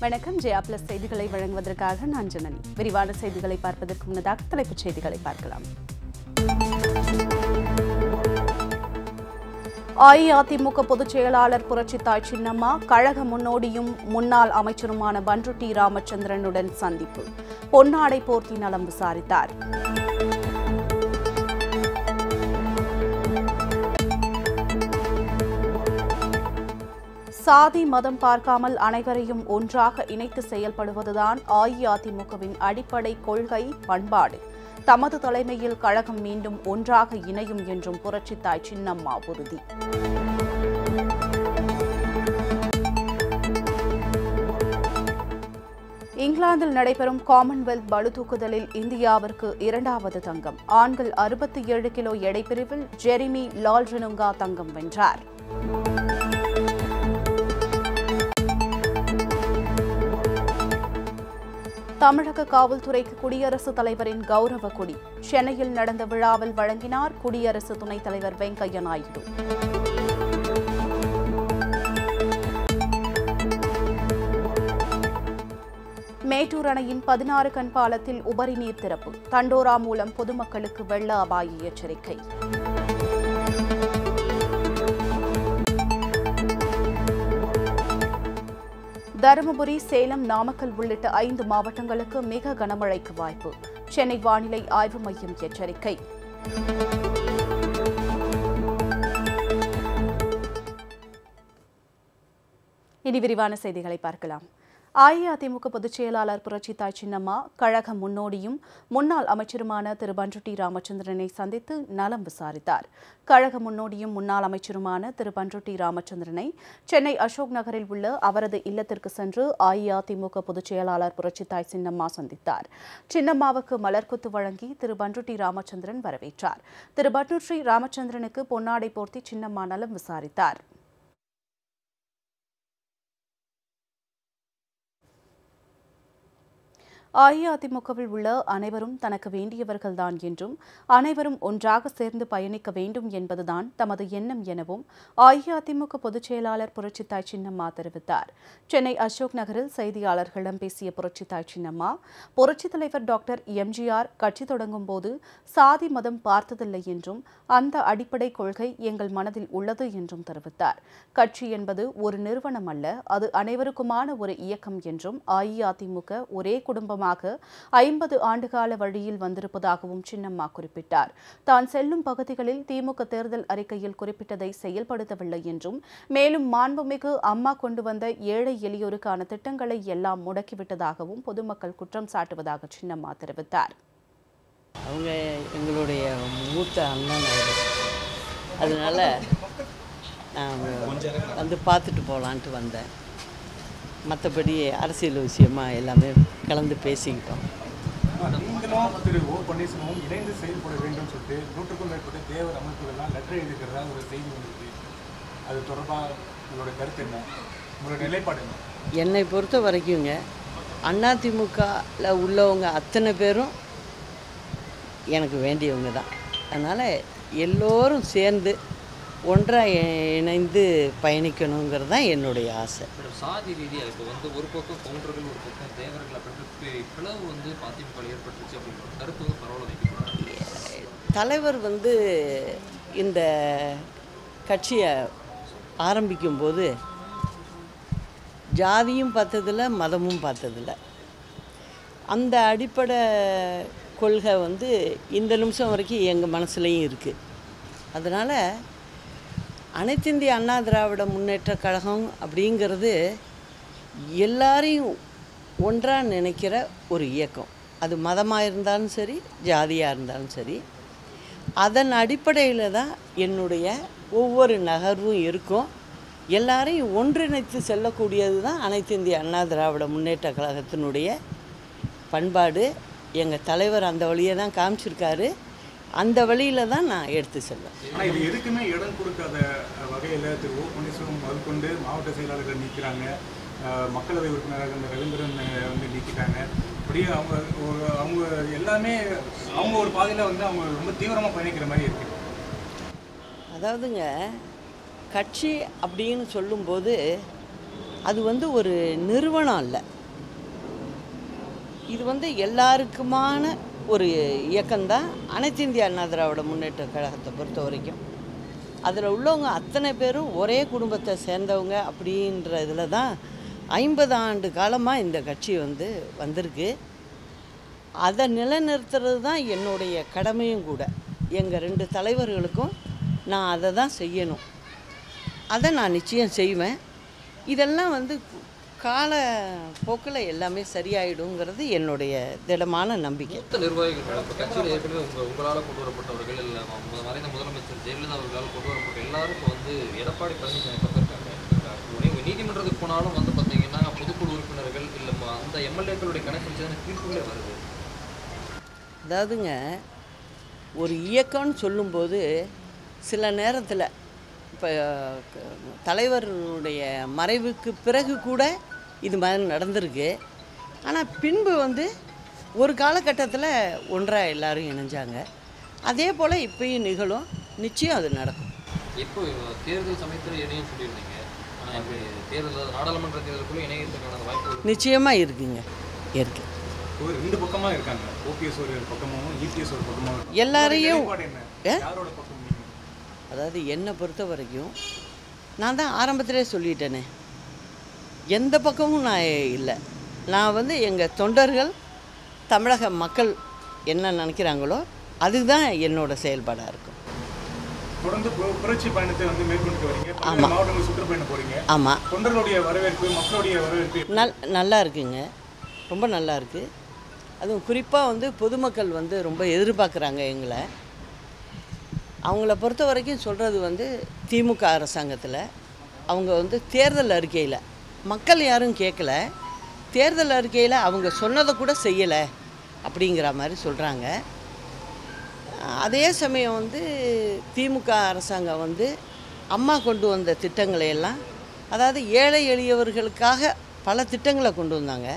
வணக்கம். ஜெயா பிளஸ் செய்திகளை வழங்குவதற்காக நான் ஜனனி. விரிவான செய்திகளை பார்ப்பதற்கு முன்னதாக தலைப்புச் செய்திகளை பார்க்கலாம். அஇஅதிமுக பொதுச் செயலாளர் புரட்சித்தாய் சின்னம்மா கழக முன்னோடியும் முன்னாள் அமைச்சருமான பன்ருட்டி ராமச்சந்திரனுடன் சந்திப்பு. பொன்னாடை போர்த்தி நலம் விசாரித்தார். சாதி மதம் பார்க்காமல் அனைவரையும் ஒன்றாக இணைத்து செயல்படுவதுதான் அஇஅதிமுகவின் அடிப்படை கொள்கை பண்பாடு. தமது தலைமையில் கழகம் மீண்டும் ஒன்றாக இணையும் என்றும் புரட்சித்தாய் சின்னம்மா உறுதி. இங்கிலாந்தில் நடைபெறும் காமன்வெல்த் பளுதூக்குதலில் இந்தியாவிற்கு இரண்டாவது தங்கம். ஆண்கள் அறுபத்தி ஏழு கிலோ எடை பிரிவில் ஜெரிமி லால்ரனுங்கா தங்கம் வென்றார். தமிழக காவல்துறைக்கு குடியரசுத் தலைவரின் கௌரவ கொடி. சென்னையில் நடந்த விழாவில் வழங்கினார் குடியரசு துணைத் தலைவர் வெங்கையா நாயுடு. மேட்டூர் அணையின் பதினாறு கண் பாலத்தில் உபரி நீர் திறப்பு. தண்டோரா மூலம் பொதுமக்களுக்கு வெள்ள அபாய எச்சரிக்கை. தருமபுரி சேலம் நாமக்கல் உள்ளிட்ட ஐந்து மாவட்டங்களுக்கு மிக கனமழைக்கு வாய்ப்பு. சென்னை வானிலை ஆய்வு மையம் எச்சரிக்கை. இனி விரிவான செய்திகளை பார்க்கலாம். அஇஅதிமுக பொதுச் செயலாளர் புரட்சித்தாய் சின்னம்மா கழக முன்னோடியும் முன்னாள் அமைச்சருமான திரு. பன்ருட்டி ராமச்சந்திரனை சந்தித்து நலம் விசாரித்தார். கழக முன்னோடியும் முன்னாள் அமைச்சருமான திரு. பன்ருட்டி ராமச்சந்திரனை சென்னை அசோக் நகரில் உள்ள அவரது இல்லத்திற்கு சென்று அஇஅதிமுக பொதுச் செயலாளர் புரட்சித்தாய் சின்னம்மா சந்தித்தார். சின்னம்மாவுக்கு மலர்கொத்து வழங்கி திரு. பன்ருட்டி ராமச்சந்திரன் வரவேற்றார். திரு. பன்ருட்டி ராமச்சந்திரனுக்கு பொன்னாடை போர்த்தி சின்னம்மா நலம் விசாரித்தார். அஇஅதிமுகவில் உள்ள அனைவரும் தனக்கு வேண்டியவர்கள்தான் என்றும் அனைவரும் ஒன்றாக சேர்ந்து பயணிக்க வேண்டும் என்பதுதான் தமது எண்ணம் எனவும் அஇஅதிமுக பொதுச் செயலாளர் புரட்சித்தாய் சின்னம்மா தெரிவித்தார். சென்னை அசோக் நகரில் செய்தியாளர்களிடம் பேசிய புரட்சித்தாய் சின்னம்மா புரட்சித் தலைவர் டாக்டர் எம்ஜிஆர் கட்சி தொடங்கும் போது சாதி மதம் பார்த்ததில்லை என்றும் அந்த அடிப்படை கொள்கை எங்கள் மனதில் உள்ளது என்றும் தெரிவித்தார். கட்சி என்பது ஒரு நிறுவனம் அல்ல அது அனைவருக்குமான ஒரு இயக்கம் என்றும் அஇஅதிமுக ஒரே குடும்பம் காரணமாக ஐம்பது ஆண்டுகால வழியில் வந்திருப்பதாகவும் சின்னம்மா குறிப்பிட்டார். தான் செல்லும் பகுதிகளில் திமுக தேர்தல் அறிக்கையில் குறிப்பிட்டதை செயல்படுத்தவில்லை என்றும் மேலும் மாண்புமிகு அம்மா கொண்டு வந்த ஏழை எளியோருக்கான திட்டங்களை எல்லாம் முடக்கிவிட்டதாகவும் பொதுமக்கள் குற்றம் சாட்டுவதாக சின்னம்மா தெரிவித்தார். அவங்க எங்களுடைய மூத்த அண்ணன் அதனால் நான் வந்து பார்த்துட்டு போகலான்ட்டு வந்தேன். மற்றபடி அரசியல் விஷயமா எல்லாமே கலந்து பேசிக்கிட்டோம். திரு ஓ. பன்னீர்செல்வமும் இணைந்து செயல்பட வேண்டும் சொல்லிட்டு நூற்றுக்கும் மேற்பட்ட தேவர் அமைப்புகள்லாம் லெட்டர் எழுதிக்கிறதா ஒரு செய்தி வந்திருக்கு. அது தொடர்பாக உங்களோட கருத்து என்ன? உங்களோட நிலைப்பாடு என்ன? என்னை பொறுத்த வரைக்குங்க அதிமுகவில் உள்ளவங்க அத்தனை பேரும் எனக்கு வேண்டியவங்க தான். அதனால் எல்லோரும் சேர்ந்து ஒன்றாக இணைந்து பயணிக்கணுங்கிறது தான் என்னுடைய ஆசை. சாதி ரீதியாக இப்போ வந்து ஒரு பக்கம் கவுண்டர்கள் ஒரு பக்கம் தேவர்கள் பிளவு வந்து அதிமுக ஏற்பட்டுருச்சு அப்படின்ற கருத்து வந்து வைக்கப்படுறாங்க தலைவர் வந்து இந்த கட்சியை ஆரம்பிக்கும்போது ஜாதியும் பார்த்ததில்ல மதமும் பார்த்ததில்ல. அந்த அடிப்படை கொள்கை வந்து இந்த நிமிஷம் வரைக்கும் எங்கள் மனசுலையும் இருக்குது அதனால் அனைத்திந்திய அண்ணா திராவிட முன்னேற்ற கழகம் அப்படிங்கிறது எல்லாரையும் ஒன்றாக நினைக்கிற ஒரு இயக்கம். அது மதமாக இருந்தாலும் சரி ஜாதியாக இருந்தாலும் சரி. அதன் அடிப்படையில் தான் என்னுடைய ஒவ்வொரு நகர்வும் இருக்கும். எல்லாரையும் ஒன்றிணைத்து செல்லக்கூடியது தான் அனைத்து இந்திய அண்ணா திராவிட முன்னேற்ற கழகத்தினுடைய பண்பாடு. எங்கள் தலைவர் அந்த வழியை தான் காமிச்சிருக்காரு. அந்த வழியில் தான் நான் எடுத்து செல்வேன். ஆனால் இது எதுக்குமே இடம் கொடுக்காத வகையில் திரு ஓ பன்னீர்செல்வம் முதற்கொண்டு மாவட்ட செயலாளர்கள் நீக்கிறாங்க. அஹ், மக்களவை உறுப்பினராக இந்த ரவீந்திரன் வந்து நீக்கிட்டாங்க. அப்படியே அவங்க ஒரு அவங்க எல்லாமே அவங்க ஒரு பாதையில் வந்து அவங்க ரொம்ப தீவிரமாக பயணிக்கிற மாதிரி இருக்கு. அதாவதுங்க கட்சி அப்படின்னு சொல்லும்போது அது வந்து ஒரு நிறுவனம் அல்ல. இது வந்து எல்லாருக்குமான ஒரு இயக்கம்தான் அனைத்து இந்திய அண்ணா திராவிட முன்னேற்ற கழகத்தை பொறுத்த வரைக்கும். அதில் உள்ளவங்க அத்தனை பேரும் ஒரே குடும்பத்தை சேர்ந்தவங்க அப்படின்ற இதில் தான் ஐம்பது ஆண்டு காலமாக இந்த கட்சி வந்து வந்திருக்கு. அதை நிலைநிறுத்துறது தான் என்னுடைய கடமையும் கூட. எங்கள் ரெண்டு தலைவர்களுக்கும் நான் அதை தான் செய்யணும். அதை நான் நிச்சயம் செய்வேன். இதெல்லாம் வந்து கால போக்கில் எல்லாமே சரியாயிடுங்கிறது என்னுடைய திடமான நம்பிக்கை. மூத்த நிர்வாகிகள் கட்சியில் ஏற்கனவே உங்க உங்களால் கொண்டு வரப்பட்டவர்கள் இல்லை மறைந்த முதலமைச்சர் ஜெயலலிதா அவர்களால் கொண்டு வரப்பட்ட எல்லாரும் இப்போ வந்து எடப்பாடி பழனிசாமி பக்கம் நீதிமன்றத்துக்கு போனாலும் வந்து பார்த்தீங்கன்னா பொதுக்குழு உறுப்பினர்கள் இல்லை அந்த எம்எல்ஏக்களுடைய கணக்கு தான் தீர்ப்புகளே வருது. அதாவதுங்க ஒரு இயக்கம்னு சொல்லும்போது சில நேரத்தில் இப்போ தலைவருடைய மறைவுக்கு பிறகு கூட இது மாதிரி நடந்திருக்கு. ஆனால் பின்பு வந்து ஒரு காலகட்டத்தில் ஒன்றாக எல்லாரும் இணைஞ்சாங்க. அதே போல் இப்பயும் நிகழும். நிச்சயம் அது நடக்கும். எப்போ தேர்தல் சமயத்தில் இணையம் சொல்லியிருந்தீங்க. இப்போ தேர்தல் நாடாளுமன்ற தேர்தலுக்குள்ளே இணையத்துக்கான வாய்ப்பு நிச்சயமாக இருக்குங்க. இருக்கு. ஒரு ரெண்டு பக்கமா இருக்காங்க. ஓபிஎஸ் ஒரு பக்கமும் இபிஎஸ் ஒரு பக்கமும். எல்லாரையும் அதாவது என்னை பொறுத்த வரைக்கும் நான் தான் ஆரம்பத்திலே சொல்லிட்டேனே. எந்த பக்கமும் நான் இல்லை. நான் வந்து எங்கள் தொண்டர்கள் தமிழக மக்கள் என்ன நினைக்கிறாங்களோ அதுதான் என்னோட செயல்பாடாக இருக்கும். தொடர்ந்து பு- புரட்சி பயணத்தை வந்து மேற்கொண்டு வரீங்க. பல்வேறு மாவட்டங்கள் சுற்றுப்பயணம் போறீங்க. ஆமாம் தொண்டர்களுடைய வரவேற்பு மக்களுடைய வரவேற்பு நல் நல்லா இருக்குங்க. ரொம்ப நல்லா இருக்கு. அதுவும் குறிப்பாக வந்து பொதுமக்கள் வந்து ரொம்ப எதிர்பார்க்குறாங்க எங்களை. அவங்கள பொறுத்த வரைக்கும் சொல்கிறது வந்து திமுக அரசாங்கத்தில். அவங்க வந்து தேர்தல் அறிக்கையில் மக்கள் யாரும் கேட்கல தேர்தல் அறிக்கையில் அவங்க சொன்னதை கூட செய்யலை அப்படிங்கிற மாதிரி சொல்கிறாங்க அதே சமயம் வந்து திமுக அரசாங்கம் வந்து அம்மா கொண்டு வந்த திட்டங்களை எல்லாம் அதாவது ஏழை எளியவர்களுக்காக பல திட்டங்களை கொண்டு வந்தாங்க.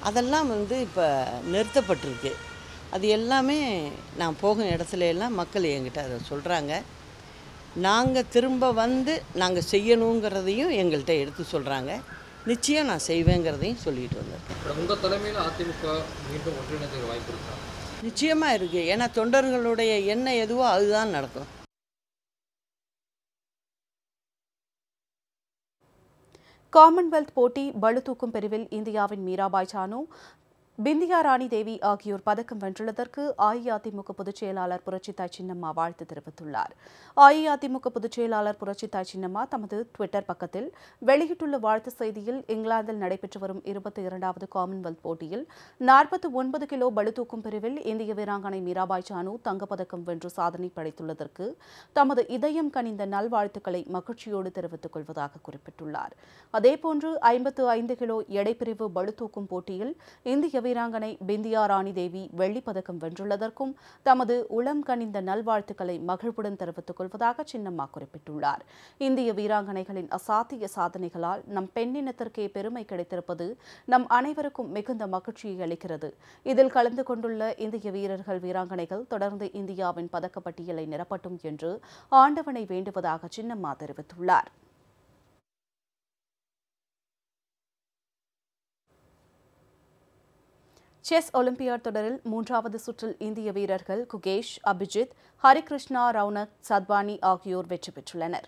அதெல்லாம் வந்து இப்போ நிறுத்தப்பட்டிருக்கு. அது எல்லாமே நான் போகும் இடத்துல எல்லாம் மக்கள் என்கிட்ட அதை சொல்கிறாங்க நாங்கள் திரும்ப வந்து நாங்கள் செய்யணுங்கிறதையும் எங்கள்கிட்ட எடுத்து சொல்கிறாங்க நிச்சயம் நான் செய்வேங்கிறதையும் சொல்லிட்டு வந்திருக்கேன். உங்கள் தலைமையில் அதிமுக மீண்டும் ஒன்றிணைந்த வாய்ப்பு இருக்கா? நிச்சயமாக இருக்குது ஏன்னா தொண்டர்களுடைய எண்ணம் எதுவோ அதுதான் நடக்கும். காமன்வெல்த் போட்டி பளுதூக்கும் பிரிவில் இந்தியாவின் மீராபாய் சானு பிந்தியா ராணி தேவி ஆகியோர் பதக்கம் வென்றுள்ளதற்கு அஇஅதிமுக பொதுச் செயலாளர் புரட்சித்தாய் சின்னம்மா வாழ்த்து தெரிவித்துள்ளார். அஇஅதிமுக பொதுச் செயலாளர் புரட்சித்தாய் சின்னம்மா தமது டுவிட்டர் பக்கத்தில் வெளியிட்டுள்ள வாழ்த்து செய்தியில் இங்கிலாந்தில் நடைபெற்று வரும் இருபத்தி இரண்டாவது காமன்வெல்த் போட்டியில் நாற்பத்தி ஒன்பது கிலோ பளுதூக்கும் பிரிவில் இந்திய வீராங்கனை மீராபாய் சானு தங்கப்பதக்கம் வென்று சாதனை படைத்துள்ளதற்கு தமது இதயம் கனிந்த நல்வாழ்த்துக்களை மகிழ்ச்சியோடு தெரிவித்துக் கொள்வதாக குறிப்பிட்டுள்ளார். அதேபோன்று ஐம்பத்து ஐந்து கிலோ எடைப்பிரிவு பளுதூக்கும் போட்டியில் இந்திய வீராங்கனை பிந்தியா ராணி தேவி வெள்ளிப்பதக்கம் வென்றுள்ளதற்கும் தமது உளம் கனிந்த நல்வாழ்த்துக்களை மகிழ்வுடன் தெரிவித்துக் கொள்வதாக சின்னம்மா குறிப்பிட்டுள்ளார். இந்திய வீராங்கனைகளின் அசாத்திய சாதனைகளால் நம் பெண்ணினத்திற்கே பெருமை கிடைத்திருப்பது நம் அனைவருக்கும் மிகுந்த மகிழ்ச்சியை அளிக்கிறது. இதில் கலந்து கொண்டுள்ள இந்திய வீரர்கள் வீராங்கனைகள் தொடர்ந்து இந்தியாவின் பதக்கப்பட்டியலை நிரப்பட்டும் என்று ஆண்டவனை வேண்டுவதாக சின்னம்மா தெரிவித்துள்ளார். செஸ் ஒலிம்பியாட் தொடரில் மூன்றாவது சுற்றில் இந்திய வீரர்கள் குகேஷ் அபிஜித் ஹரிகிருஷ்ணா ரவுனக் சத்வானி ஆகியோர் வெற்றி பெற்றுள்ளனர்.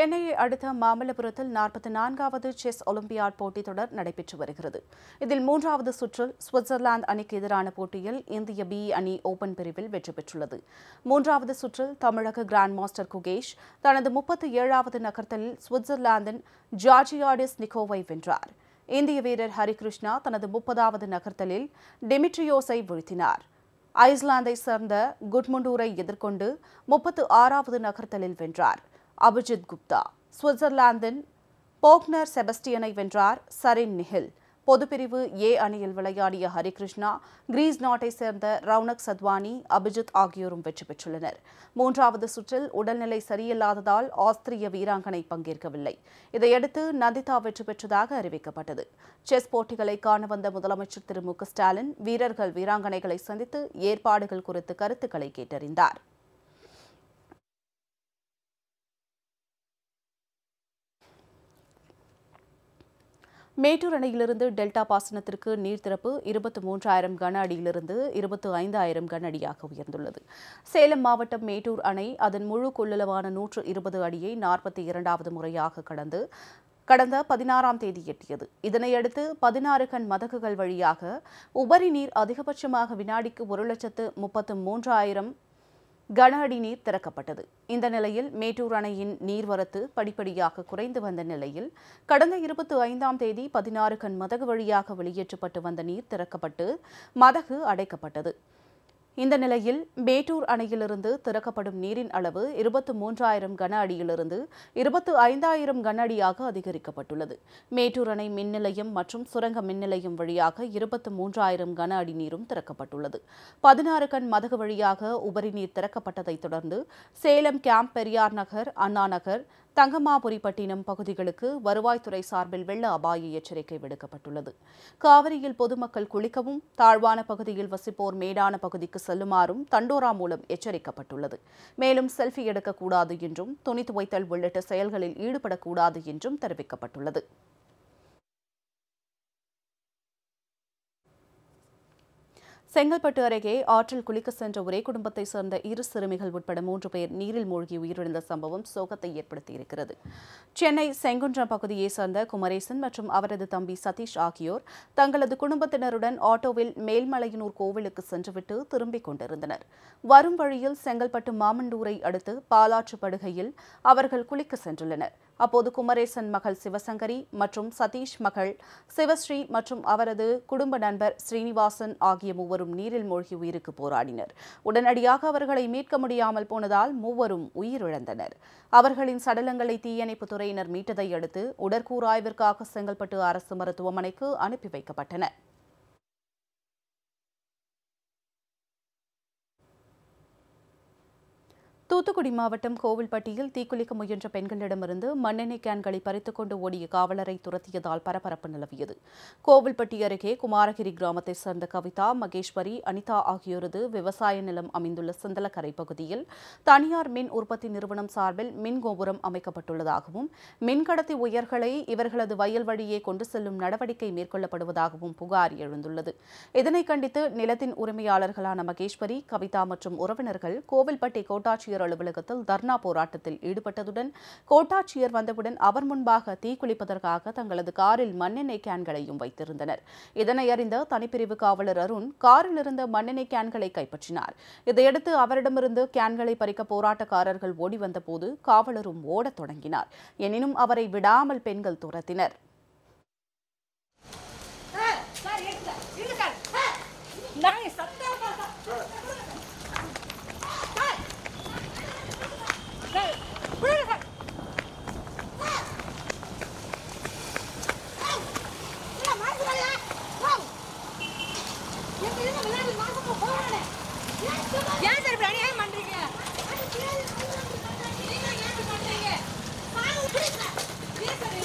சென்னையை அடுத்த மாமல்லபுரத்தில் நாற்பத்தி நான்காவது செஸ் ஒலிம்பியாட் போட்டித் தொடர் நடைபெற்று வருகிறது. இதில் மூன்றாவது சுற்றில் சுவிட்சர்லாந்து அணிக்கு எதிரான போட்டியில் இந்திய பி அணி ஓபன் பிரிவில் வெற்றி பெற்றுள்ளது. மூன்றாவது சுற்றில் தமிழக கிராண்ட் மாஸ்டர் குகேஷ் தனது முப்பத்தி ஏழாவது நகர்த்தலில் சுவிட்சர்லாந்தின் ஜார்ஜியாடிஸ் நிக்கோவை வென்றார். இந்திய வீரர் ஹரிகிருஷ்ணா தனது முப்பதாவது நகர்த்தலில் டெமிட்ரியோஸை வீழ்த்தினார். ஐஸ்லாந்தை சேர்ந்த குட்முண்டூரை எதிர்கொண்டு முப்பத்து ஆறாவது நகர்த்தலில் வென்றார். அபிஜித் குப்தா. சுவிட்சர்லாந்தின் போக்னர் செபஸ்டியனை வென்றார் சரின் நிஹில் பொதுப்பிரிவு ஏ அணியில் விளையாடிய ஹரிகிருஷ்ணா கிரீஸ் நாட்டை சேர்ந்த ரவுனக் சத்வானி அபிஜித் ஆகியோரும் வெற்றி பெற்றுள்ளனர். மூன்றாவது சுற்றில் உடல்நிலை சரியில்லாததால் ஆஸ்திரிய வீராங்கனை பங்கேற்கவில்லை. இதையடுத்து நந்திதா வெற்றி பெற்றதாக அறிவிக்கப்பட்டது. செஸ் போட்டிகளை காண வந்த முதலமைச்சர் திரு மு ஸ்டாலின் வீரர்கள் வீராங்கனைகளை சந்தித்து ஏற்பாடுகள் குறித்து கருத்துக்களை கேட்டறிந்தார். மேட்டூர் அணையிலிருந்து டெல்டா பாசனத்திற்கு நீர் திறப்பு இருபத்தி மூன்றாயிரம் கன அடியிலிருந்து இருபத்தி ஐந்தாயிரம் கன அடியாக உயர்ந்துள்ளது. சேலம் மாவட்டம் மேட்டூர் அணை அதன் முழு கொள்ளளவான நூற்று இருபது அடியை நாற்பத்தி இரண்டாவது முறையாக கடந்து கடந்த பதினாறாம் தேதி எட்டியது. இதனையடுத்து பதினாறு கண் மதகுகள் வழியாக உபரி நீர் அதிகபட்சமாக வினாடிக்கு ஒரு லட்சத்து முப்பத்து மூன்றாயிரம் கன அடி நீர் திறக்கப்பட்டது. இந்த நிலையில் மேட்டூர் அணையின் நீர்வரத்து படிப்படியாக குறைந்து வந்த நிலையில் கடந்த இருபத்தி ஐந்தாம் தேதி பதினாறு கண் மதகு வழியாக வெளியேற்றப்பட்டு வந்த நீர் திறக்கப்பட்டு மதகு அடைக்கப்பட்டது. இந்த நிலையில் மேட்டூர் அணையிலிருந்து திறக்கப்படும் நீரின் அளவு இருபத்து மூன்றாயிரம் கன அடியிலிருந்து இருபத்து ஐந்தாயிரம் கன அடியாக அதிகரிக்கப்பட்டுள்ளது. மேட்டூர் அணை மின் நிலையம் மற்றும் சுரங்க மின் நிலையம் வழியாக இருபத்து மூன்றாயிரம் கன அடி நீரும் திறக்கப்பட்டுள்ளது. பதினாறு கண் மதகு வழியாக உபரி நீர் திறக்கப்பட்டதைத் தொடர்ந்து சேலம் கேம்ப் பெரியார் நகர் அண்ணா நகர் தங்கமாபுரிப்பட்டினம் பகுதிகளுக்கு வருவாய்த்துறை சார்பில் வெள்ள அபாய எச்சரிக்கை விடுக்கப்பட்டுள்ளது. காவிரியில் பொதுமக்கள் குளிக்கவும் தாழ்வான பகுதியில் வசிப்போர் மேடான பகுதிக்கு செல்லுமாறும் தண்டோரா மூலம் எச்சரிக்கப்பட்டுள்ளது. மேலும் செல்ஃபி எடுக்கக்கூடாது என்றும் துணி துவைத்தல் உள்ளிட்ட செயல்களில் ஈடுபடக்கூடாது என்றும் தெரிவிக்கப்பட்டுள்ளது. செங்கல்பட்டு அருகே ஆற்றில் குளிக்க சென்ற ஒரே குடும்பத்தைச் சேர்ந்த இரு சிறுமிகள் உட்பட மூன்று பேர் நீரில் மூழ்கி உயிரிழந்த சம்பவம் சோகத்தை ஏற்படுத்தியிருக்கிறது. சென்னை செங்குன்றம் பகுதியைச் சேர்ந்த குமரேசன் மற்றும் அவரது தம்பி சதீஷ் ஆகியோர் தங்களது குடும்பத்தினருடன் ஆட்டோவில் மேல்மலையனூர் கோவிலுக்கு சென்றுவிட்டு திரும்பிக் கொண்டிருந்தனர். வரும் வழியில் செங்கல்பட்டு மாமண்டூரை அடுத்து பாலாற்று படுகையில் அவர்கள் குளிக்க சென்றுள்ளனர். அப்போது குமரேசன் மகள் சிவசங்கரி மற்றும் சதீஷ் மகள் சிவஸ்ரீ மற்றும் அவரது குடும்ப நண்பர் ஸ்ரீனிவாசன் ஆகிய மூவரும் நீரில் மூழ்கி உயிருக்கு போராடினர். உடனடியாக அவர்களை மீட்க முடியாமல் போனதால் மூவரும் உயிரிழந்தனர். அவர்களின் சடலங்களை தீயணைப்புத் துறையினர் மீட்டதை அடுத்து உடற்கூறாய்விற்காக செங்கல்பட்டு அரசு மருத்துவமனைக்கு அனுப்பி வைக்கப்பட்டனர். தூத்துக்குடி மாவட்டம் கோவில்பட்டியில் தீக்குளிக்க முயன்ற பெண்களிடமிருந்து மண்ணெண்ணெய் கேன்களை பறித்துக் கொண்டு ஓடிய காவலரை துரத்தியதால் பரபரப்பு நிலவியது. கோவில்பட்டி அருகே குமாரகிரி கிராமத்தைச் சேர்ந்த கவிதா மகேஸ்வரி அனிதா ஆகியோரது விவசாய நிலம் அமைந்துள்ள சிந்தலக்கரை பகுதியில் தனியார் மின் உற்பத்தி நிறுவனம் சார்பில் மின் கோபுரம் அமைக்கப்பட்டுள்ளதாகவும் மின்கடத்தி உயர்களை இவர்களது வயல் வழியே கொண்டு செல்லும் நடவடிக்கை மேற்கொள்ளப்படுவதாகவும் புகார் எழுந்துள்ளது. இதனை கண்டித்து நிலத்தின் உரிமையாளர்களான மகேஸ்வரி கவிதா மற்றும் உறவினர்கள் கோவில்பட்டி கோட்டாட்சியர் அலுவலகத்தில் தர்ணா போராட்டத்தில் ஈடுபட்டதுடன் கோட்டாட்சியர் வந்தவுடன் அவர் முன்பாக தீக்குளிப்பதற்காக தங்களது காரில் மண்ணெண்ணெய் கேன்களையும் வைத்திருந்தனர். இதனை அறிந்த தனிப்பிரிவு காவலர் அருண் காரில் இருந்த மண்ணெண்ணெய் கேன்களை கைப்பற்றினார். இதையடுத்து அவரிடமிருந்து கேன்களை பறிக்க போராட்டக்காரர்கள் ஓடி வந்தபோது காவலரும் ஓடத் தொடங்கினார். எனினும் அவரை விடாமல் பெண்கள் துரத்தினர் சார் எடுங்க இருங்க சார் நாங்க சத்தமா சார் சார் சார் விடுங்க சார் இல்ல மாசு வரல வாவ் எங்க இருங்க விளையாடி மாசு போறானே ஏன் சார் இப்படி அநியாயம் பண்றீங்க நீங்க ஏன் இப்படி பண்றீங்க சாவு பிடிங்க ஏன் சார்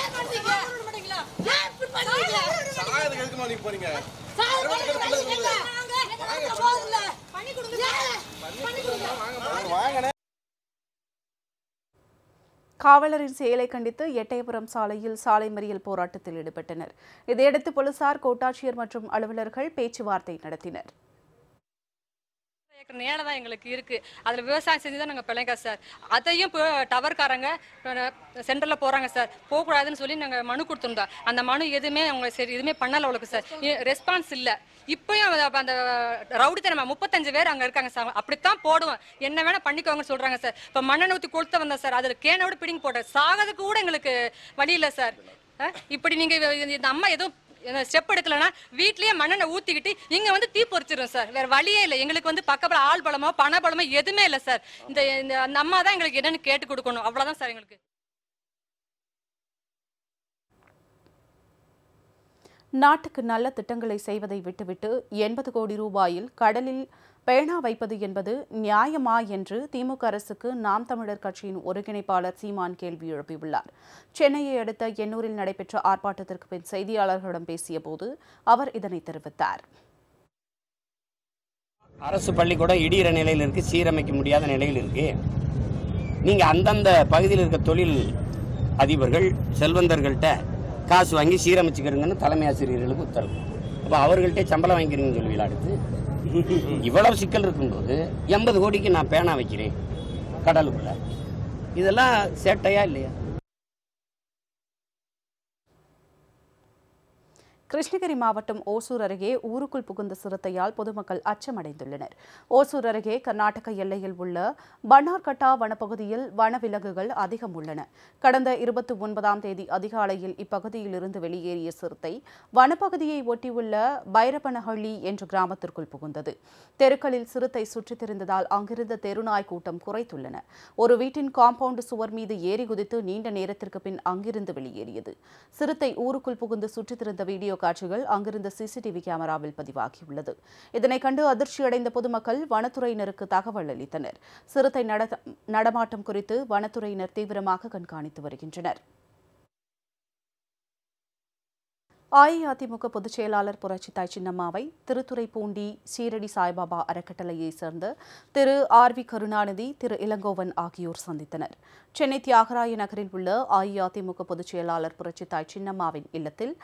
ஏன் பண்றீங்க மாட்டீங்களா ஏன் இப்படி பண்றீங்க சாகத்துக்கு எதுக்குமா நீங்க போறீங்க சாவு பிடிங்க நாங்க எங்க போகுதுல பண்ணி கொடுங்க பண்ணி கொடுங்க வாங்கண்ணே காவலரின் செயலை கண்டித்து எட்டயபுரம் சாலையில் சாலை மறியல் போராட்டத்தில் ஈடுபட்டனர். இதையடுத்து போலீசார் கோட்டாட்சியர் மற்றும் அலுவலர்கள் பேச்சுவார்த்தை நடத்தினர். ஏக்கர் நேரம் தான் எங்களுக்கு இருக்குது அதில் விவசாயம் செஞ்சு தான் நாங்கள் பிழைங்க சார். அதையும் இப்போ டவர்காரங்க சென்டரில் போகிறாங்க சார். போகக்கூடாதுன்னு சொல்லி நாங்கள் மனு கொடுத்துருந்தோம். அந்த மனு எதுவுமே அவங்க சரி எதுவுமே பண்ணலை அவளுக்கு சார். ரெஸ்பான்ஸ் இல்லை. இப்பயும் அந்த ரவுடி அந்த முப்பத்தஞ்சு பேர் அங்கே இருக்காங்க சார். அப்படித்தான் போடுவோம். என்ன வேணால் பண்ணிக்கோங்கன்னு சொல்கிறாங்க சார். இப்போ மண்ணை ஊற்றி கொளுத்த வந்தேன் சார். அதில் கேனோட பிடிங்க போட்டேன். சாகிறதுக்கு கூட எங்களுக்கு வழி இல்லை சார். இப்படி நீங்கள் இந்த அம்மா எதுவும் ஸ்டெப் எடுக்கலன்னா வீட்லயே மண்ணெண்ணை ஊத்திக்கிட்டு இங்க வந்து தீ பொறிச்சிடும் சார். வேற வழியே இல்லை. எங்களுக்கு வந்து பக்கத்துல ஆள் பலமோ பண பலமோ எதுவுமே இல்லை சார். இந்த இந்த அந்த அம்மா தான் எங்களுக்கு என்னன்னு கேட்டு கொடுக்கணும். அவ்வளவுதான் சார் எங்களுக்கு. நாட்டுக்கு நல்ல திட்டங்களை செய்வதை விட்டுவிட்டு எண்பது கோடி ரூபாயில் கடலில் பேணா வைப்பது என்பது நியாயமா என்று திமுக அரசுக்கு நாம் தமிழர் கட்சியின் ஒருங்கிணைப்பாளர் சீமான் கேள்வி எழுப்பியுள்ளார். சென்னையை அடுத்த எண்ணூரில் நடைபெற்ற ஆர்ப்பாட்டத்திற்கு பின் செய்தியாளர்களிடம் பேசியபோது அவர் இதனை தெரிவித்தார். அரசு பள்ளிக்கூடம் இடிகிற நிலையில் இருக்கு சீரமைக்க முடியாத நிலையில் இருக்கு. நீங்க அந்தந்த பகுதியில் இருக்க தொழில் அதிபர்கள் செல்வந்தர்கள்ட்ட காசு வாங்கி சீரமைச்சுக்கிறீங்கன்னு தலைமை ஆசிரியர்களுக்கு உத்தரவு. அப்போ அவர்கள்ட்டே சம்பளம் வாங்கிக்கிறீங்கன்னு சொல்லுவீங்களா அடுத்து? இவ்வளவு சிக்கல் இருக்கும்போது எண்பது கோடிக்கு நான் பேனா வைக்கிறேன் கடலுக்குள்ள. இதெல்லாம் சேட்டையா இல்லையா? கிருஷ்ணகிரி மாவட்டம் ஓசூர் அருகே ஊருக்குள் புகுந்த சிறுத்தையால் பொதுமக்கள் அச்சமடைந்துள்ளனர். ஓசூர் அருகே கர்நாடக எல்லையில் உள்ள பன்னார்கட்டா வனப்பகுதியில் வனவிலங்குகள் அதிகம் உள்ளன. கடந்த இருபத்தி ஒன்பதாம் தேதி அதிகாலையில் இப்பகுதியில் இருந்து வெளியேறிய சிறுத்தை வனப்பகுதியை ஒட்டியுள்ள பைரப்பனஹள்ளி என்ற கிராமத்திற்குள் புகுந்தது. தெருக்களில் சிறுத்தை சுற்றித் திரிந்ததால் அங்கிருந்த தெருநாய் கூட்டம் குறைத்துள்ளன. ஒரு வீட்டின் காம்பவுண்ட் சுவர் மீது ஏறி குதித்து நீண்ட நேரத்திற்கு பின் அங்கிருந்து வெளியேறியது. சிறுத்தை ஊருக்குள் புகுந்து சுற்றித் திரிந்த வீடியோ காட்சிகள் அங்கிருந்த சிசிடிவி கேமராவில் பதிவாகியுள்ளது. இதனை கண்டு அதிர்ச்சியடைந்த பொதுமக்கள் வனத்துறையினருக்கு தகவல் அளித்தனர். சிறுத்தை நட- நடமாட்டம் குறித்து வனத்துறையினர் தீவிரமாக கண்காணித்து வருகின்றனர். அஇஅதிமுக பொதுச் செயலாளர் புரட்சித்தாய் சின்னம்மாவை திருத்துறைப்பூண்டி சீரடி சாய்பாபா அறக்கட்டளையைச் சேர்ந்த திரு ஆர் வி கருணாநிதி திரு இளங்கோவன் ஆகியோர் சந்தித்தனர். சென்னை தியாகராய நகரில் உள்ள அஇஅதிமுக பொதுச் செயலாளர் புரட்சித்தாய் சின்னம்மாவின் இல்லத்தில்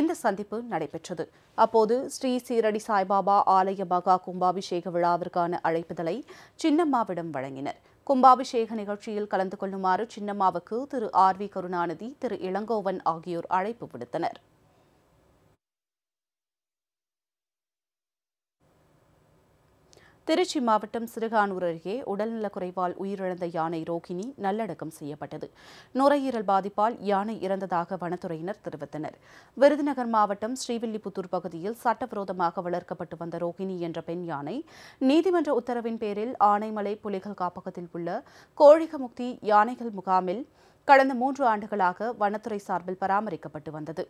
இந்த சந்திப்பு நடைபெற்றது. அப்போது ஸ்ரீ சீரடி சாய்பாபா ஆலய மகா கும்பாபிஷேக விழாவிற்கான அழைப்புதலை சின்னம்மாவிடம் வழங்கினர். கும்பாபிஷேக நிகழ்ச்சியில் கலந்து கொள்ளுமாறு சின்னம்மாவுக்கு திரு ஆர் வி கருணாநிதி திரு இளங்கோவன் ஆகியோர் அழைப்பு விடுத்தனர். திருச்சி மாவட்டம் சிறுகானூர் அருகே உடல்நலக்குறைவால் உயிரிழந்த யானை ரோகிணி நல்லடக்கம் செய்யப்பட்டது. நுரையீரல் பாதிப்பால் யானை இறந்ததாக வனத்துறையினர் தெரிவித்தனர். விருதுநகர் மாவட்டம் ஸ்ரீவில்லிபுத்தூர் பகுதியில் சட்டவிரோதமாக வளர்க்கப்பட்டு வந்த ரோகிணி என்ற பெண் யானை நீதிமன்ற உத்தரவின் பேரில் ஆனைமலை புலிகள் காப்பகத்தில் உள்ள கோழிகமுக்தி யானைகள் முகாமில் கடந்த மூன்று ஆண்டுகளாக வனத்துறை சார்பில் பராமரிக்கப்பட்டு வந்தது.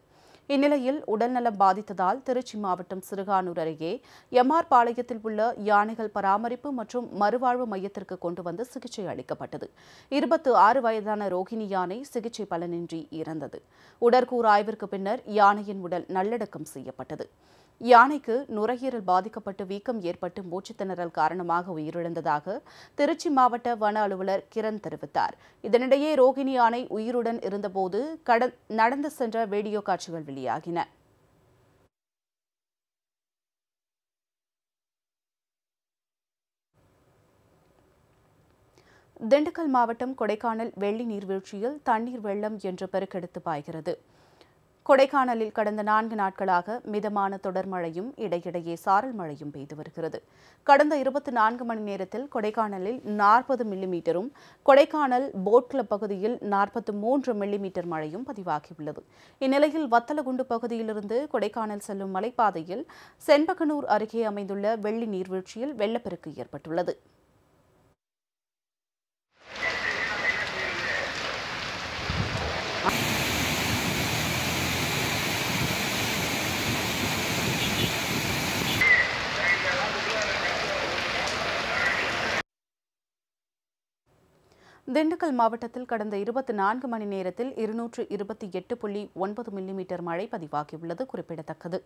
இந்நிலையில் உடல்நலம் பாதித்ததால் திருச்சி மாவட்டம் சிறுகானூர் அருகே எம்ஆர் பாளையத்தில் உள்ள யானைகள் பராமரிப்பு மற்றும் மறுவாழ்வு மையத்திற்கு கொண்டு வந்து சிகிச்சை அளிக்கப்பட்டது. இருபத்து ஆறு வயதான ரோகிணி யானை சிகிச்சை பலனின்றி இறந்தது. உடற்கூறு ஆய்விற்கு பின்னர் யானையின் உடல் நல்லடக்கம் செய்யப்பட்டது. யானைக்கு நுரையீரல் பாதிக்கப்பட்டு வீக்கம் ஏற்பட்டு மூச்சுத்திணறல் காரணமாக உயிரிழந்ததாக திருச்சி மாவட்ட வன அலுவலர் கிரண் தெரிவித்தார். இதனிடையே ரோகிணி யானை உயிருடன் இருந்தபோது நடந்து சென்ற வீடியோ காட்சிகள் வெளியாகின. திண்டுக்கல் மாவட்டம் கொடைக்கானல் வெள்ளி நீர்வீழ்ச்சியில் தண்ணீர் வெள்ளம் என்று பெருக்கெடுத்து பாய்கிறது. கொடைக்கானலில் கடந்த நான்கு நாட்களாக மிதமான தொடர் மழையும் இடையிடையே சாரல் மழையும் பெய்து வருகிறது. கடந்த இருபத்தி நான்கு மணி நேரத்தில் கொடைக்கானலில் நாற்பது மில்லிமீட்டரும் கொடைக்கானல் போட் கிளப் பகுதியில் நாற்பத்து மூன்று மில்லிமீட்டர் மழையும் பதிவாகியுள்ளது. இந்நிலையில் வத்தலகுண்டு பகுதியிலிருந்து கொடைக்கானல் செல்லும் மலைப்பாதையில் செண்பகனூர் அருகே அமைந்துள்ள வெள்ளி நீர்வீழ்ச்சியில் வெள்ளப்பெருக்கு ஏற்பட்டுள்ளது. திண்டுக்கல் மாவட்டத்தில் கடந்த இருபத்தி நான்கு மணி நேரத்தில் இருநூற்று இருபத்தி எட்டு புள்ளி ஒன்பது மில்லிமீட்டர் மழை பதிவாகியுள்ளது குறிப்பிடத்தக்கது.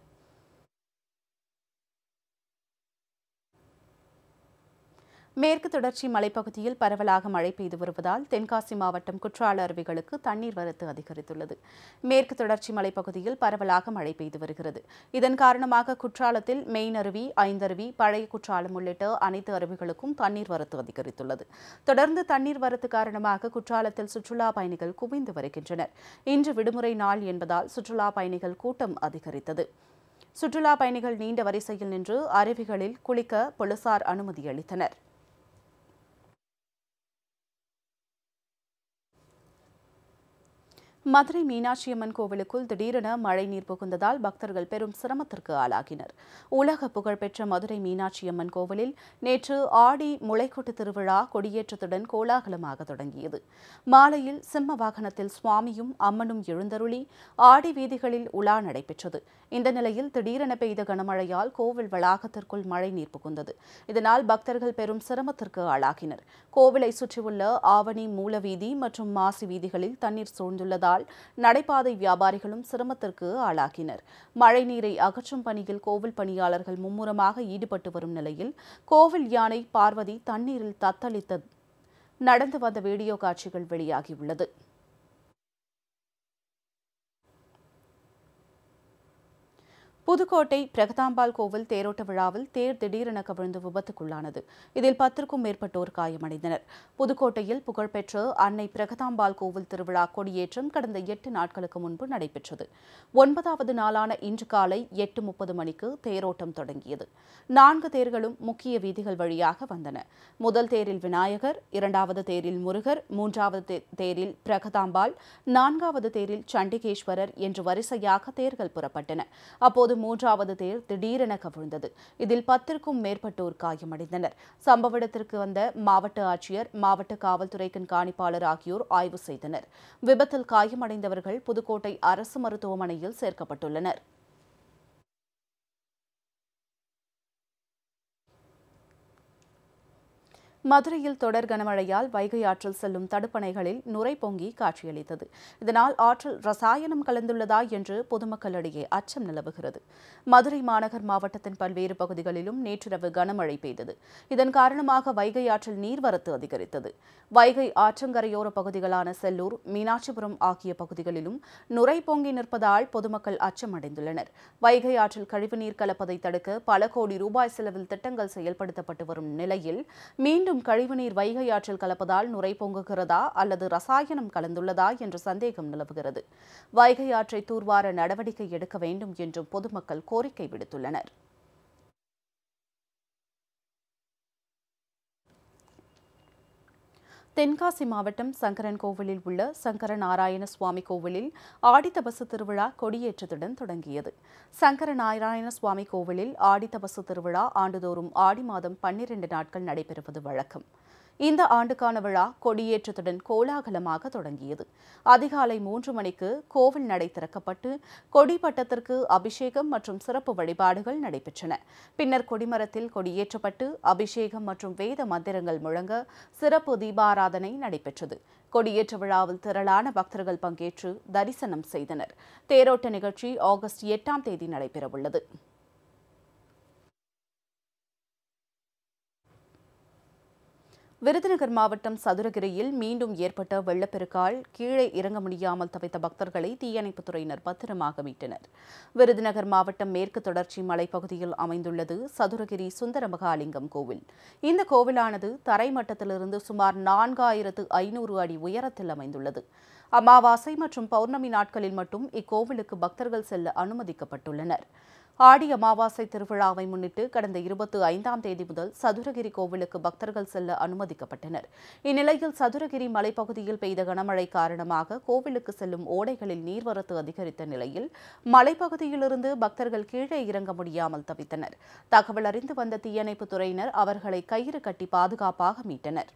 மேற்கு தொடர்ச்சி மலைப்பகுதியில் பரவலாக மழை பெய்து வருவதால் தென்காசி மாவட்டம் குற்றால அருவிகளுக்கு தண்ணீர் வரத்து அதிகரித்துள்ளது. மேற்கு தொடர்ச்சி மலைப்பகுதியில் பரவலாக மழை பெய்து வருகிறது. இதன் காரணமாக குற்றாலத்தில் மெயின் அருவி ஐந்தருவி பழைய குற்றாலம் உள்ளிட்ட அனைத்து அருவிகளுக்கும் தண்ணீர் வரத்து அதிகரித்துள்ளது. தொடர்ந்து தண்ணீர் வரத்து காரணமாக குற்றாலத்தில் சுற்றுலா பயணிகள் குவிந்து வருகின்றனர். இன்று விடுமுறை நாள் என்பதால் சுற்றுலா பயணிகள் கூட்டம் அதிகரித்தது. சுற்றுலா பயணிகள் நீண்ட வரிசையில் நின்று அருவிகளில் குளிக்க போலீசார் அனுமதி அளித்தனர். மதுரை மீனாட்சியம்மன் கோவிலுக்குள் திடீரென மழை நீர் புகுந்ததால் பக்தர்கள் பெரும் சிரமத்திற்கு ஆளாகினர். உலக புகழ்பெற்ற மதுரை மீனாட்சியம்மன் கோவிலில் நேற்று ஆடி முளைக்கொட்டு திருவிழா கொடியேற்றத்துடன் கோலாகலமாக தொடங்கியது. மாலையில் சிம்ம வாகனத்தில் சுவாமியும் அம்மனும் எழுந்தருளி ஆடி வீதிகளில் உலா நடைபெற்றது. இந்த நிலையில் திடீரென பெய்த கனமழையால் கோவில் வளாகத்திற்குள் மழை நீர் புகுந்தது. இதனால் பக்தர்கள் பெரும் சிரமத்திற்கு ஆளாகினர். கோவிலை சுற்றியுள்ள ஆவணி மூலவீதி மற்றும் மாசி வீதிகளில் தண்ணீர் சூழ்ந்துள்ளதால் நடைபாதை வியாபாரிகளும் சிரமத்திற்கு ஆளாகினர். மழைநீரை அகற்றும் பணியில் கோவில் பணியாளர்கள் மும்முரமாக ஈடுபட்டு வரும் நிலையில் கோவில் யானை பார்வதி தண்ணீரில் தத்தளித்த நடந்து வந்த வீடியோ காட்சிகள் வெளியாகியுள்ளது. புதுக்கோட்டை பிரகதாம்பாள் கோவில் தேரோட்ட விழாவில் தேர் திடீரென கவிழ்ந்து விபத்துக்குள்ளானது. இதில் பத்திற்கும் மேற்பட்டோர் காயமடைந்தனர். புதுக்கோட்டையில் புகழ்பெற்ற அன்னை பிரகதாம்பாள் கோவில் திருவிழா கொடியேற்றம் கடந்த எட்டு நாட்களுக்கு முன்பு நடைபெற்றது. ஒன்பதாவது நாளான இன்று காலை எட்டு முப்பது மணிக்கு தேரோட்டம் தொடங்கியது. நான்கு தேர்களும் முக்கிய வீதிகள் வழியாக வந்தன. முதல் தேரில் விநாயகர் இரண்டாவது தேரில் முருகர் மூன்றாவது தேரில் பிரகதாம்பாள் நான்காவது தேரில் சண்டிகேஸ்வரர் என்று வரிசையாக தேர்கள் புறப்பட்டன. அப்போது மூன்றாவது தேர் திடீரென கவிழ்ந்தது. இதில் பத்திற்கும் மேற்பட்டோர் காயமடைந்தனர். சம்பவ இடத்திற்கு வந்த மாவட்ட ஆட்சியர் மாவட்ட காவல்துறை கண்காணிப்பாளர் ஆகியோர் ஆய்வு செய்தனர். விபத்தில் காயமடைந்தவர்கள் புதுக்கோட்டை அரசு மருத்துவமனையில் சேர்க்கப்பட்டுள்ளனர். மதுரையில் தொடர் கனமழையால் வைகை ஆற்றில் செல்லும் தடுப்பணைகளில் நுரை பொங்கி காட்சியளித்தது. இதனால் ஆற்றில் ரசாயனம் கலந்துள்ளதா என்று பொதுமக்களிடையே அச்சம் நிலவுகிறது. மதுரை மாநகர் மாவட்டத்தின் பல்வேறு பகுதிகளிலும் நேற்றிரவு கனமழை பெய்தது. இதன் காரணமாக வைகை ஆற்றில் நீர்வரத்து அதிகரித்தது. வைகை ஆற்றங்கரையோர பகுதிகளான செல்லூர் மீனாட்சிபுரம் ஆகிய பகுதிகளிலும் நுரை பொங்கி நிற்பதால் பொதுமக்கள் அச்சமடைந்துள்ளனர். வைகை ஆற்றில் கழிவுநீர் கலப்பதை தடுக்க பல கோடி ரூபாய் செலவில் திட்டங்கள் செயல்படுத்தப்பட்டு வரும் நிலையில் மீண்டும் கழிவுநீர் வைகை ஆற்றில் கலப்பதால் நுரை பொங்குகிறதா அல்லது ரசாயனம் கலந்துள்ளதா என்ற சந்தேகம் நிலவுகிறது. வைகை ஆற்றை தூர்வார நடவடிக்கை எடுக்க வேண்டும் என்றும் பொதுமக்கள் கோரிக்கை விடுத்துள்ளனர். தென்காசி மாவட்டம் சங்கரன் கோவிலில் உள்ள சங்கர நாராயண சுவாமி கோவிலில் ஆடித்தபசு திருவிழா கொடியேற்றத்துடன் தொடங்கியது. சங்கர நாராயண சுவாமி கோவிலில் ஆடித்தபசு திருவிழா ஆண்டுதோறும் ஆடி மாதம் பன்னிரண்டு நாட்கள் நடைபெறுவது வழக்கம். இந்த ஆண்டுக்கான விழா கொடியேற்றத்துடன் கோலாகலமாக தொடங்கியது. அதிகாலை மூன்று மணிக்கு கோவில் நடை திறக்கப்பட்டு கொடிப்பட்டத்திற்கு அபிஷேகம் மற்றும் சிறப்பு வழிபாடுகள் நடைபெற்றன. பின்னர் கொடிமரத்தில் கொடியேற்றப்பட்டு அபிஷேகம் மற்றும் வேத மந்திரங்கள் முழங்க சிறப்பு தீபாராதனை நடைபெற்றது. கொடியேற்ற விழாவில் திரளான பக்தர்கள் பங்கேற்று தரிசனம் செய்தனர். தேரோட்ட நிகழ்ச்சி ஆகஸ்ட் எட்டாம் தேதி நடைபெறவுள்ளது. விருதுநகர் மாவட்டம் சதுரகிரியில் மீண்டும் ஏற்பட்ட வெள்ளப்பெருக்கால் கீழே இறங்க முடியாமல் தவித்த பக்தர்களை தீயணைப்புத்துறையினர் பத்திரமாக மீட்டனர். விருதுநகர் மாவட்டம் மேற்கு தொடர்ச்சி மலைப்பகுதியில் அமைந்துள்ளது சதுரகிரி சுந்தர மகாலிங்கம் கோவில். இந்த கோவிலானது தரைமட்டத்திலிருந்து சுமார் நான்காயிரத்து ஐநூறு அடி உயரத்தில் அமைந்துள்ளது. அமாவாசை மற்றும் பௌர்ணமி நாட்களில் மட்டும் இக்கோவிலுக்கு பக்தர்கள் செல்ல அனுமதிக்கப்பட்டுள்ளனர். ஆடி அமாவாசை திருவிழாவை முன்னிட்டு கடந்த இருபத்தி ஐந்தாம் தேதி முதல் சதுரகிரி கோவிலுக்கு பக்தர்கள் செல்ல அனுமதிக்கப்பட்டனர். இந்நிலையில் சதுரகிரி மலைப்பகுதியில் பெய்த கனமழை காரணமாக கோவிலுக்கு செல்லும் ஓடைகளில் நீர்வரத்து அதிகரித்த நிலையில் மலைப்பகுதியிலிருந்து பக்தர்கள் கீழே இறங்க முடியாமல் தவித்தனர். தகவல் அறிந்து வந்த தீயணைப்புத் துறையினர் அவர்களை கயிறு கட்டி பாதுகாப்பாக மீட்டனர்.